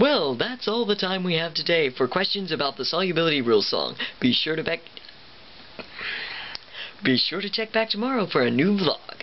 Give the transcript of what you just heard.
Well, that's all the time we have today. For questions about the solubility rule song, be sure to back be sure to check back tomorrow for a new vlog.